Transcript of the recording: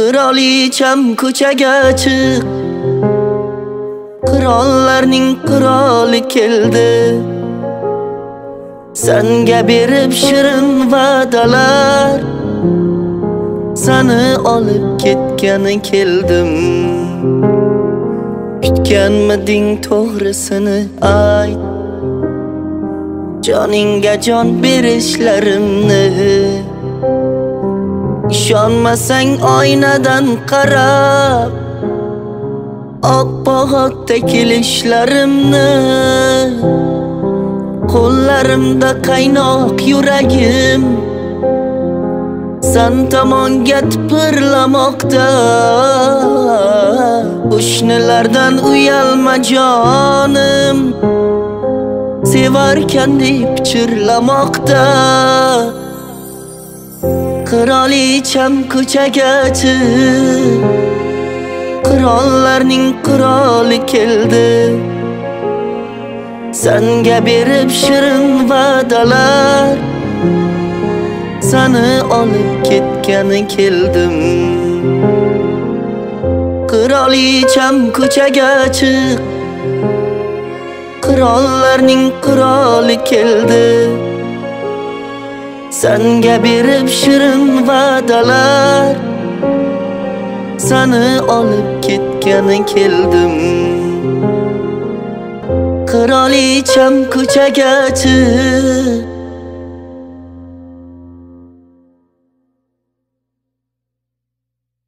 Qirolicham ko'chaga chiq Qirollarning qiroli keldi. Senga berib shirin va'dalar. Seni olib ketgani keldim. Kutganmiding to'g'risini ayt Joningga jon berishlarimni. Ishonmasang oynadan qarab oppoq tekilishlarimni Qo'llarimda qaynoq yuragim San tomonga tipirlamoqda. Ushnilardan uyalma jonim Sevarkan deb chirlamoqda. Qirolicham ko'chagachi. Qirollarning qiroli keldi. Sanga berib shirin va'dalar. Seni olib ketgani keldim. Qirolicham ko'chaga chiq Qirollarning qiroli keldi. Senga berib shirin va'dalar. Seni olib ketgani keldim. Qirolicham ko'chaga chiq.